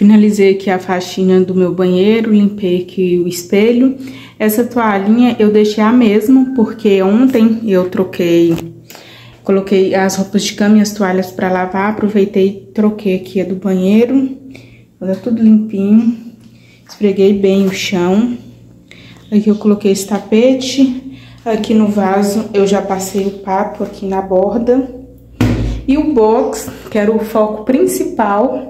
Finalizei aqui a faxina do meu banheiro, limpei aqui o espelho. Essa toalhinha eu deixei a mesma, porque ontem eu troquei, coloquei as roupas de cama e as toalhas para lavar, aproveitei e troquei aqui a do banheiro. Tá tudo limpinho. Esfreguei bem o chão. Aqui eu coloquei esse tapete. Aqui no vaso eu já passei o papo aqui na borda. E o box, que era o foco principal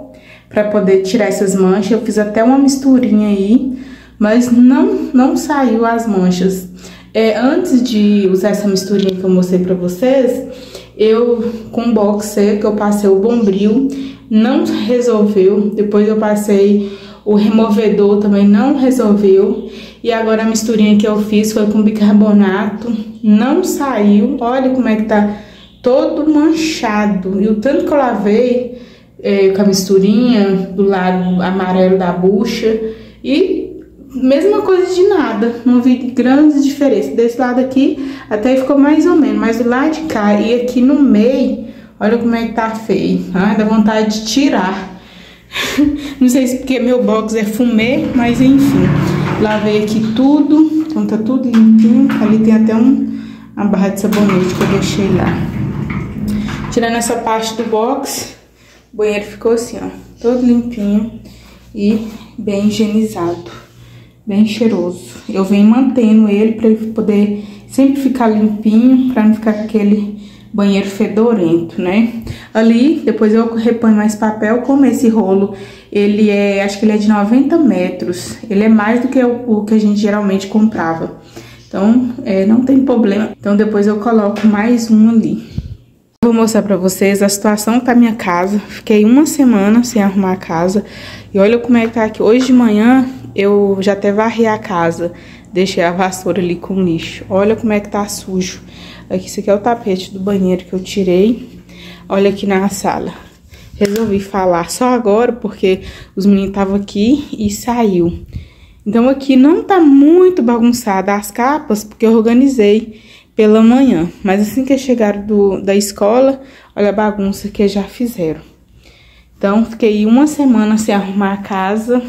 para poder tirar essas manchas. Eu fiz até uma misturinha aí, mas não, não saiu as manchas. É, antes de usar essa misturinha que eu mostrei para vocês, eu com box seco eu passei o bombril, não resolveu. Depois eu passei o removedor também não resolveu. E agora a misturinha que eu fiz foi com bicarbonato, não saiu. Olha como é que tá todo manchado. E o tanto que eu lavei é, com a misturinha do lado amarelo da bucha. E mesma coisa de nada, não vi grandes diferenças. Desse lado aqui até ficou mais ou menos, mas do lado de cá e aqui no meio, olha como é que tá feio. Ah, dá vontade de tirar. não sei se porque meu box é fumê, mas enfim. Lavei aqui tudo, então tá tudo limpinho. Ali tem até um, uma barra de sabonete que eu deixei lá. Tirando essa parte do box, banheiro ficou assim, ó, todo limpinho e bem higienizado, bem cheiroso. Eu venho mantendo ele para ele poder sempre ficar limpinho, para não ficar aquele banheiro fedorento, né? Ali, depois eu reponho mais papel, como esse rolo, ele é, acho que ele é de 90 metros, ele é mais do que o, o que a gente geralmente comprava. Então, é, não tem problema. Então, depois eu coloco mais um ali. Vou mostrar pra vocês a situação tá minha casa. Fiquei uma semana sem arrumar a casa. E olha como é que tá aqui. Hoje de manhã eu já até varri a casa. Deixei a vassoura ali com lixo. Olha como é que tá sujo. Aqui, esse aqui é o tapete do banheiro que eu tirei. Olha aqui na sala. Resolvi falar só agora porque os meninos estavam aqui e saiu. Então aqui não tá muito bagunçada as capas porque eu organizei pela manhã. Mas assim que chegaram do, da escola, olha a bagunça que já fizeram. Então, fiquei uma semana sem arrumar a casa,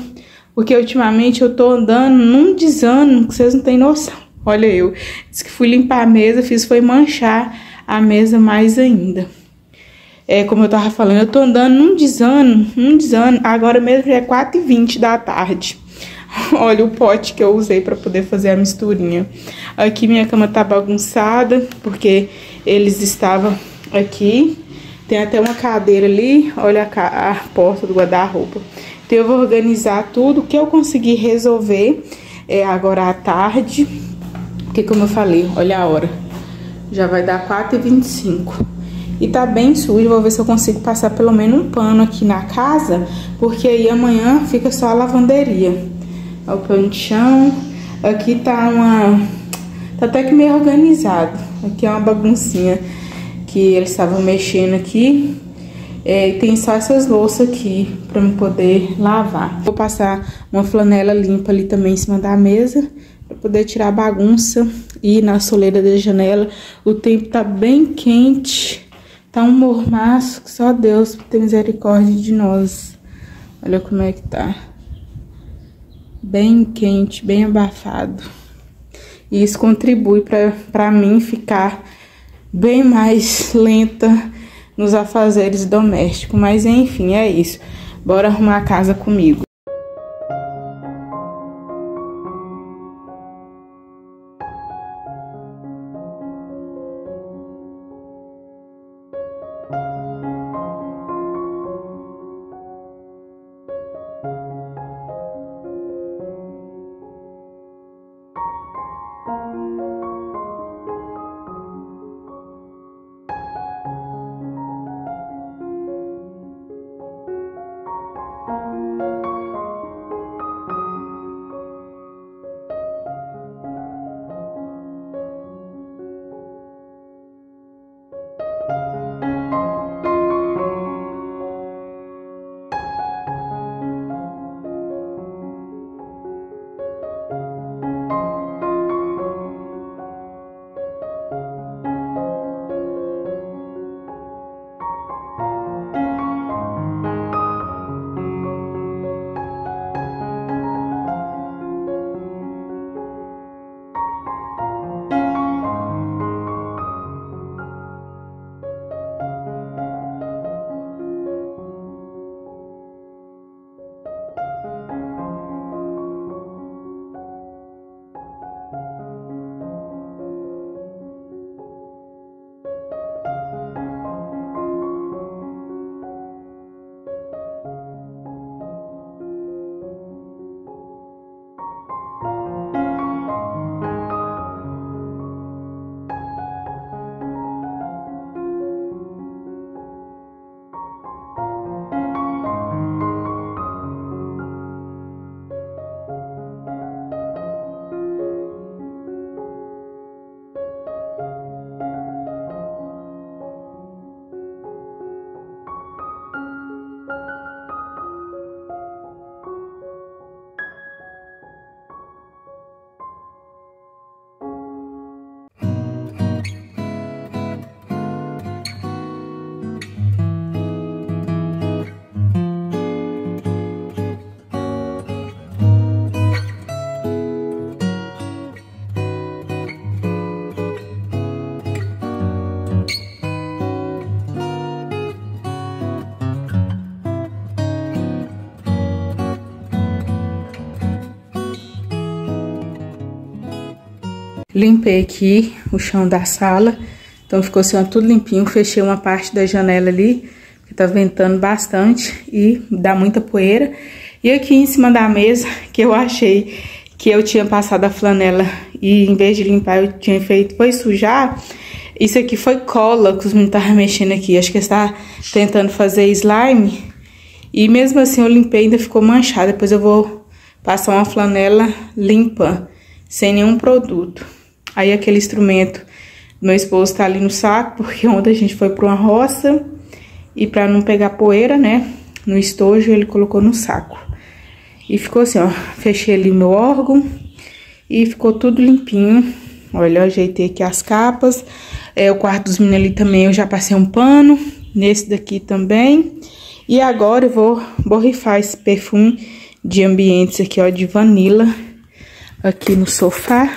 porque ultimamente eu tô andando num desânimo que vocês não têm noção. Olha eu, disse que fui limpar a mesa, fiz foi manchar a mesa mais ainda. É, como eu tava falando, eu tô andando num desânimo, num desânimo, agora mesmo já é 4h20 da tarde. Olha o pote que eu usei para poder fazer a misturinha. Aqui minha cama tá bagunçada, porque eles estavam aqui. Tem até uma cadeira ali, olha a, a porta do guarda-roupa. Então eu vou organizar tudo que eu consegui resolver é, agora à tarde. Porque como eu falei, olha a hora. Já vai dar 4h25. E tá bem sujo, vou ver se eu consigo passar pelo menos um pano aqui na casa, porque aí amanhã fica só a lavanderia o pano de chão. Aqui tá uma... Tá até que meio organizado. Aqui é uma baguncinha que eles estavam mexendo aqui. É, e tem só essas louças aqui pra eu poder lavar. Vou passar uma flanela limpa ali também em cima da mesa pra poder tirar a bagunça. E na soleira da janela o tempo tá bem quente. Tá um mormaço que só Deus tem misericórdia de nós. Olha como é que tá bem quente, bem abafado. E isso contribui para mim ficar bem mais lenta nos afazeres domésticos. Mas enfim, é isso. Bora arrumar a casa comigo. Limpei aqui o chão da sala, então ficou assim, ó, tudo limpinho. Fechei uma parte da janela ali, que tá ventando bastante e dá muita poeira. E aqui em cima da mesa, que eu achei que eu tinha passado a flanela e em vez de limpar eu tinha feito, foi sujar. Isso aqui foi cola que os meninos estavam mexendo aqui. Acho que está tentando fazer slime. E mesmo assim eu limpei, ainda ficou manchado. Depois eu vou passar uma flanela limpa, sem nenhum produto. Aí aquele instrumento meu esposo tá ali no saco, porque ontem a gente foi para uma roça. E para não pegar poeira, né, no estojo, ele colocou no saco. E ficou assim, ó, fechei ali o meu órgão e ficou tudo limpinho. Olha, eu ajeitei aqui as capas. É, o quarto dos meninos ali também eu já passei um pano, nesse daqui também. E agora eu vou borrifar esse perfume de ambientes aqui, ó, de vanila, aqui no sofá.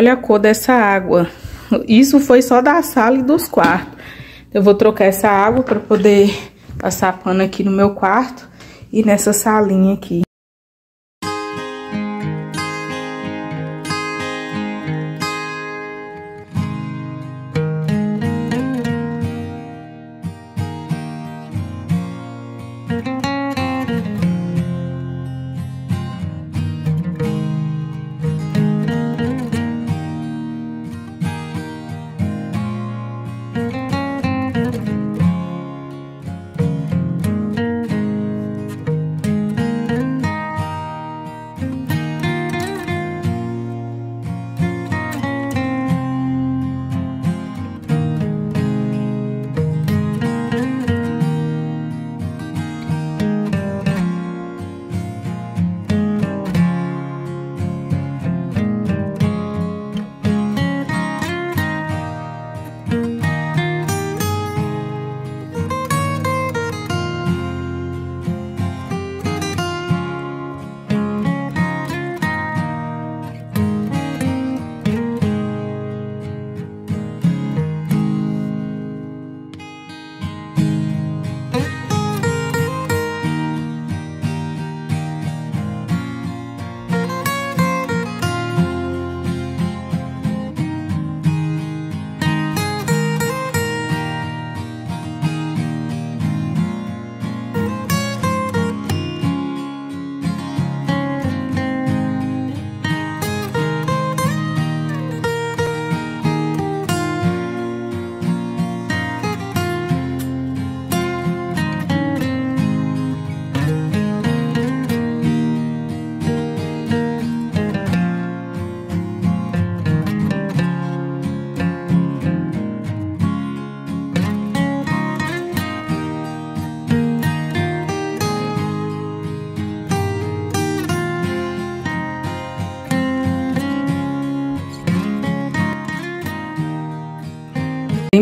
Olha a cor dessa água. Isso foi só da sala e dos quartos. Eu vou trocar essa água para poder passar pano aqui no meu quarto e nessa salinha aqui.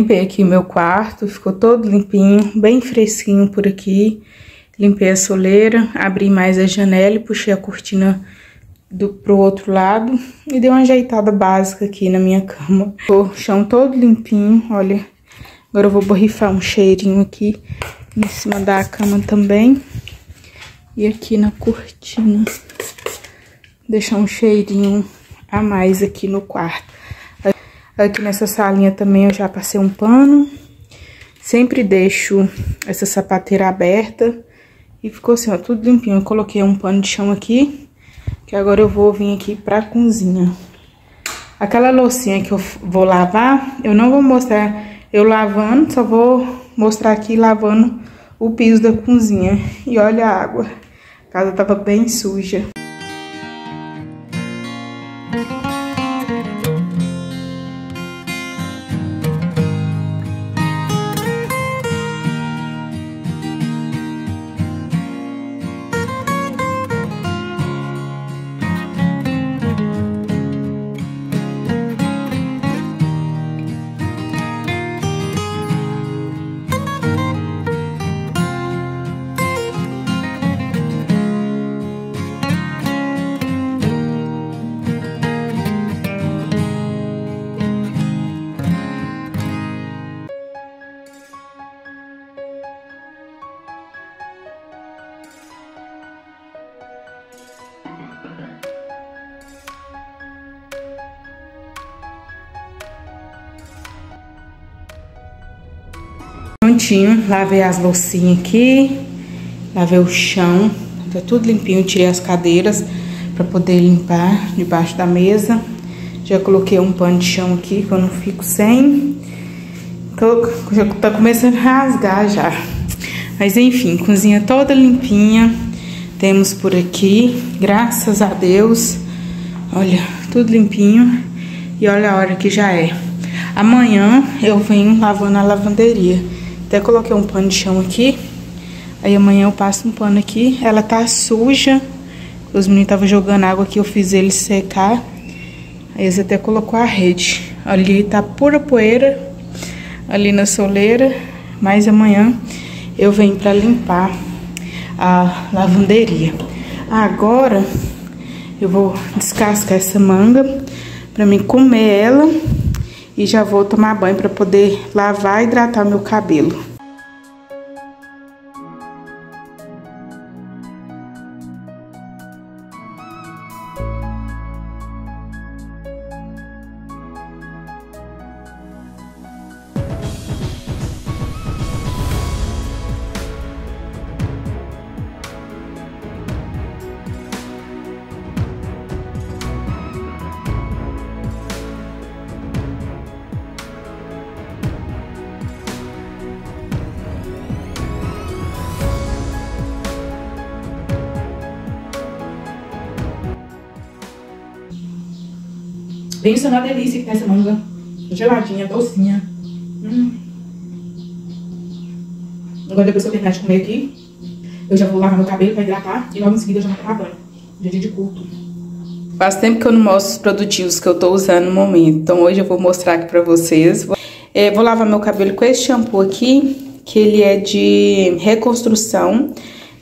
Limpei aqui meu quarto, ficou todo limpinho, bem fresquinho por aqui. Limpei a soleira, abri mais a janela e puxei a cortina do, pro outro lado. E dei uma ajeitada básica aqui na minha cama. O chão todo limpinho, olha. Agora eu vou borrifar um cheirinho aqui em cima da cama também. E aqui na cortina. Deixar um cheirinho a mais aqui no quarto. Aqui nessa salinha também eu já passei um pano. Sempre deixo essa sapateira aberta. E ficou assim, ó, tudo limpinho. Eu coloquei um pano de chão aqui, que agora eu vou vir aqui pra cozinha. Aquela loucinha que eu vou lavar, eu não vou mostrar eu lavando, só vou mostrar aqui lavando o piso da cozinha. E olha a água, a casa tava bem suja. Prontinho, lavei as loucinhas aqui, lavei o chão, tá tudo limpinho, tirei as cadeiras pra poder limpar debaixo da mesa. Já coloquei um pano de chão aqui, que eu não fico sem. Tô, já tá começando a rasgar já. Mas enfim, cozinha toda limpinha. Temos por aqui, graças a Deus. Olha, tudo limpinho. E olha a hora que já é. Amanhã eu venho lavando a lavanderia. Até coloquei um pano de chão aqui. Aí amanhã eu passo um pano aqui. Ela tá suja. Os meninos estavam jogando água aqui, eu fiz ele secar. Aí eles até colocou a rede. Ali tá pura poeira, ali na soleira. Mas amanhã eu venho para limpar a lavanderia. Agora eu vou descascar essa manga para mim comer ela e já vou tomar banho para poder lavar e hidratar meu cabelo. Pensa na delícia que tem essa manga. Geladinha, docinha. Hum. Agora depois que eu terminar de comer aqui, eu já vou lavar meu cabelo pra hidratar e logo em seguida eu já vou tomar banho. Dia de culto. Faz tempo que eu não mostro os produtivos que eu tô usando no momento. Então hoje eu vou mostrar aqui pra vocês. É, vou lavar meu cabelo com esse shampoo aqui, que ele é de reconstrução,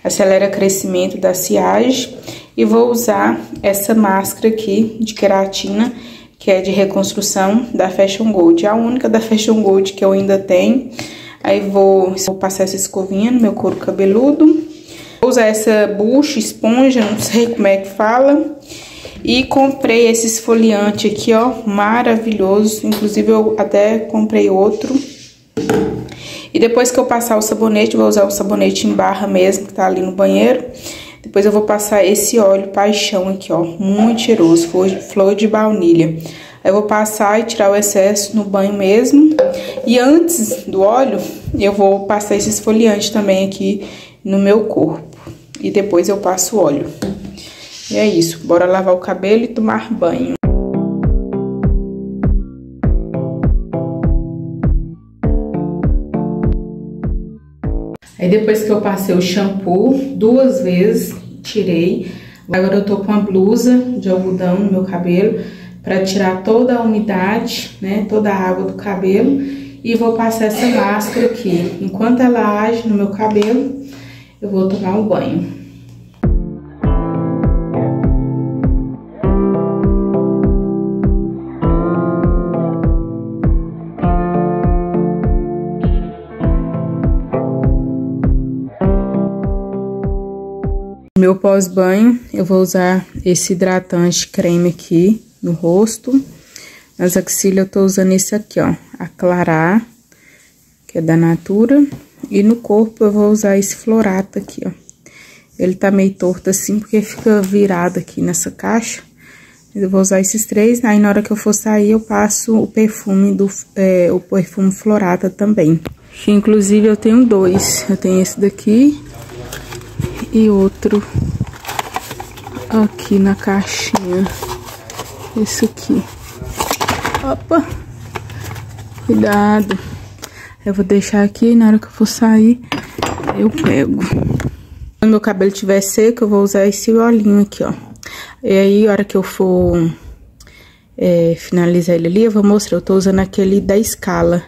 acelera crescimento da ciage. E vou usar essa máscara aqui de queratina, que é de reconstrução da Fashion Gold. É a única da Fashion Gold que eu ainda tenho. Aí vou, vou passar essa escovinha no meu couro cabeludo. Vou usar essa bucha, esponja, não sei como é que fala. E comprei esse esfoliante aqui, ó, maravilhoso. Inclusive, eu até comprei outro. E depois que eu passar o sabonete, vou usar o sabonete em barra mesmo, que tá ali no banheiro. Depois eu vou passar esse óleo paixão aqui, ó, muito cheiroso, flor de baunilha. Aí eu vou passar e tirar o excesso no banho mesmo. E antes do óleo, eu vou passar esse esfoliante também aqui no meu corpo. E depois eu passo o óleo. E é isso, bora lavar o cabelo e tomar banho. Aí depois que eu passei o shampoo duas vezes, tirei. Agora eu tô com a blusa de algodão no meu cabelo para tirar toda a umidade, né, toda a água do cabelo. E vou passar essa máscara aqui. Enquanto ela age no meu cabelo, eu vou tomar um banho. Meu pós-banho, eu vou usar esse hidratante creme aqui no rosto. Nas axilas eu tô usando esse aqui, ó, Aclarar, que é da Natura. E no corpo eu vou usar esse Florata aqui, ó. Ele tá meio torto assim, porque fica virado aqui nessa caixa. Eu vou usar esses três, aí na hora que eu for sair eu passo o perfume do, é, o perfume Florata também. Inclusive eu tenho dois, eu tenho esse daqui e outro aqui na caixinha. Esse aqui. Opa! Cuidado. Eu vou deixar aqui na hora que eu for sair, eu pego. Quando meu cabelo estiver seco, eu vou usar esse olhinho aqui, ó. E aí, na hora que eu for é, finalizar ele ali, eu vou mostrar. Eu tô usando aquele da escala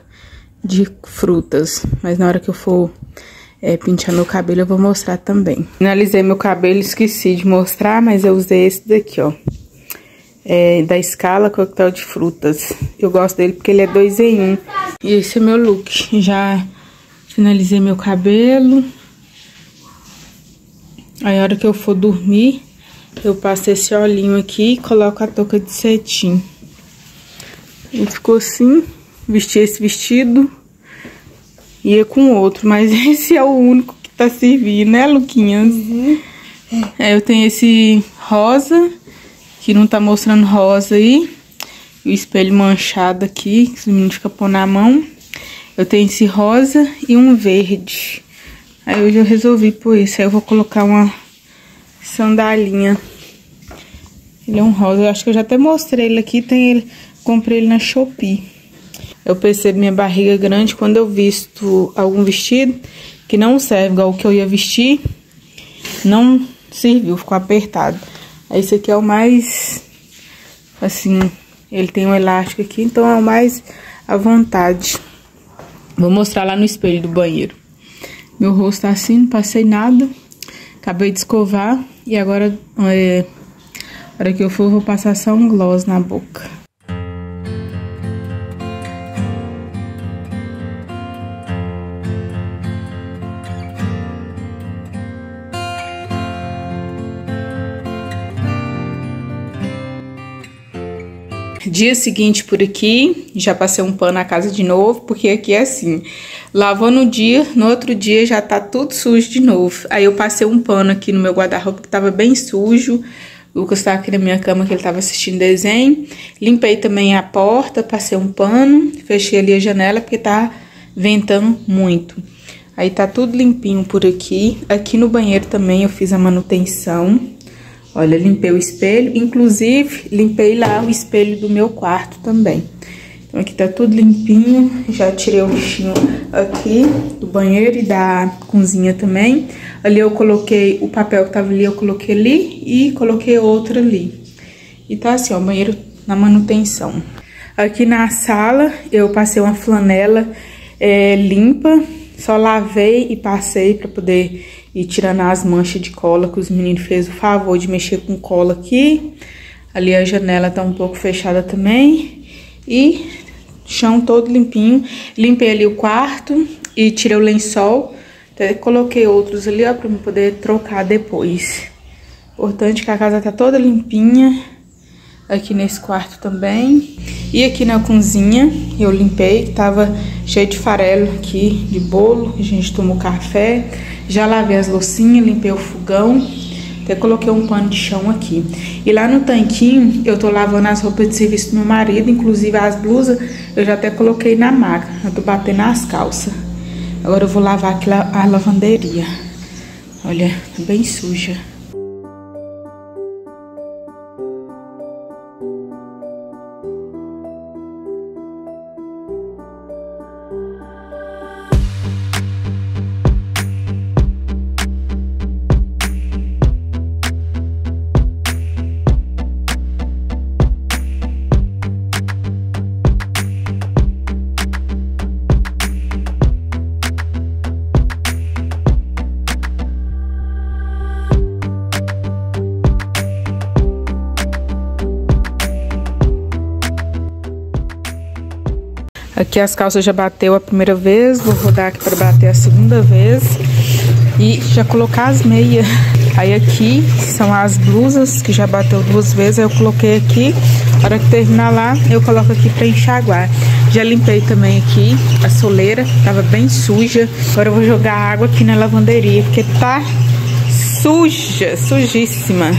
de frutas. Mas na hora que eu for é, pintar meu cabelo, eu vou mostrar também. Finalizei meu cabelo, esqueci de mostrar, mas eu usei esse daqui, ó. É, da escala coquetel de frutas. Eu gosto dele porque ele é dois em um. E esse é meu look. Já finalizei meu cabelo. Aí, a hora que eu for dormir, eu passo esse olhinho aqui e coloco a touca de cetim. E ficou assim. Vesti esse vestido ia com outro, mas esse é o único que tá servindo, né, Luquinhas? Uhum. É, eu tenho esse rosa, que não tá mostrando rosa aí. O espelho manchado aqui, que os meninos ficam pondo na mão. Eu tenho esse rosa e um verde. Aí hoje eu resolvi pôr esse. Aí eu vou colocar uma sandalinha. Ele é um rosa. Eu acho que eu já até mostrei ele aqui. Tem ele, comprei ele na Shopee. Eu percebo minha barriga grande quando eu visto algum vestido que não serve igual o que eu ia vestir. Não serviu, ficou apertado. Esse aqui é o mais, assim, ele tem um elástico aqui, então é o mais à vontade. Vou mostrar lá no espelho do banheiro. Meu rosto tá assim, não passei nada. Acabei de escovar e agora, é, hora que eu for, vou passar só um gloss na boca. Dia seguinte por aqui, já passei um pano na casa de novo, porque aqui é assim. Lavou no dia, no outro dia já tá tudo sujo de novo. Aí eu passei um pano aqui no meu guarda-roupa que tava bem sujo. O Lucas tava aqui na minha cama que ele tava assistindo desenho. Limpei também a porta, passei um pano, fechei ali a janela porque tá ventando muito. Aí tá tudo limpinho por aqui. Aqui no banheiro também eu fiz a manutenção. Olha, limpei o espelho, inclusive limpei lá o espelho do meu quarto também. Então aqui tá tudo limpinho, já tirei o lixinho aqui do banheiro e da cozinha também. Ali eu coloquei o papel que tava ali, eu coloquei ali e coloquei outro ali. E tá assim, ó, o banheiro na manutenção. Aqui na sala eu passei uma flanela é, limpa, só lavei e passei pra poder e tirando as manchas de cola que os meninos fez o favor de mexer com cola aqui. Ali a janela tá um pouco fechada também. E chão todo limpinho. Limpei ali o quarto e tirei o lençol. Até coloquei outros ali, ó, pra eu poder trocar depois. Importante que a casa tá toda limpinha. Aqui nesse quarto também. E aqui na cozinha eu limpei, que tava cheio de farelo aqui de bolo. A gente tomou café. Já lavei as loucinhas, limpei o fogão. Até coloquei um pano de chão aqui. E lá no tanquinho, eu tô lavando as roupas de serviço do meu marido, inclusive as blusas, eu já até coloquei na máquina. Eu tô batendo as calças. Agora eu vou lavar aqui a lavanderia. Olha, tá bem suja. Aqui as calças já bateu a primeira vez, vou rodar aqui para bater a segunda vez. E já colocar as meias. Aí aqui são as blusas que já bateu duas vezes, eu coloquei aqui. A hora que terminar lá, eu coloco aqui para enxaguar. Já limpei também aqui a soleira, tava bem suja. Agora eu vou jogar água aqui na lavanderia, porque tá suja, sujíssima.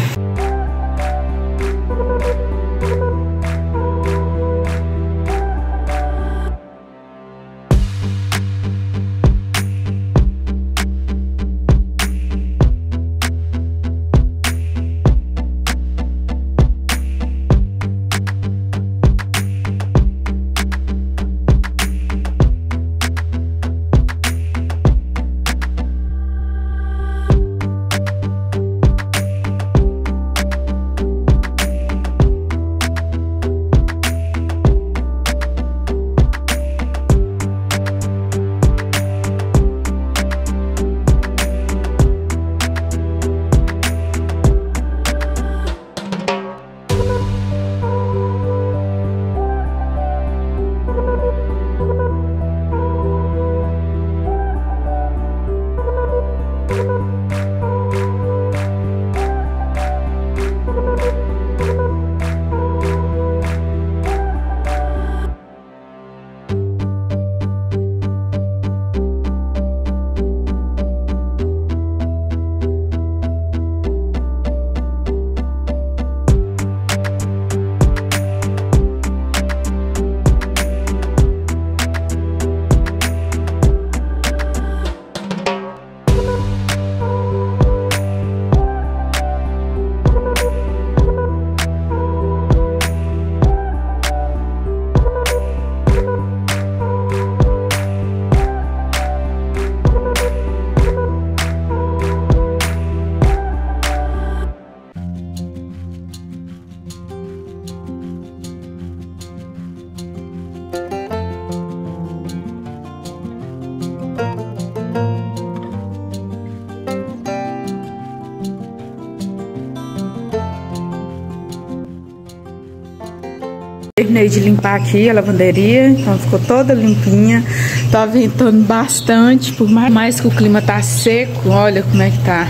De limpar aqui a lavanderia, então ficou toda limpinha. Tá ventando bastante, por mais, que o clima tá seco, olha como é que tá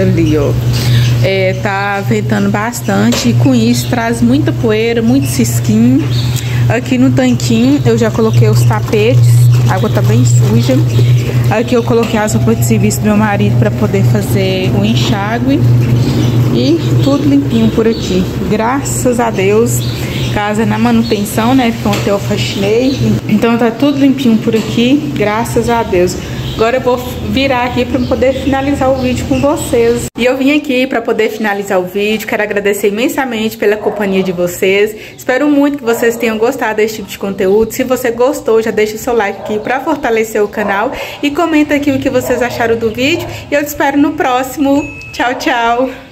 ali, ó. É, tá ventando bastante e com isso traz muita poeira, muito cisquinho. Aqui no tanquinho eu já coloquei os tapetes, a água tá bem suja. Aqui eu coloquei as roupas de serviço do meu marido para poder fazer o enxágue. E tudo limpinho por aqui. Graças a Deus. Casa na manutenção, né? Porque ontem eu faxinei. Então tá tudo limpinho por aqui. Graças a Deus. Agora eu vou virar aqui para poder finalizar o vídeo com vocês. E eu vim aqui para poder finalizar o vídeo. Quero agradecer imensamente pela companhia de vocês. Espero muito que vocês tenham gostado desse tipo de conteúdo. Se você gostou, já deixa o seu like aqui para fortalecer o canal. E comenta aqui o que vocês acharam do vídeo. E eu te espero no próximo. Tchau, tchau!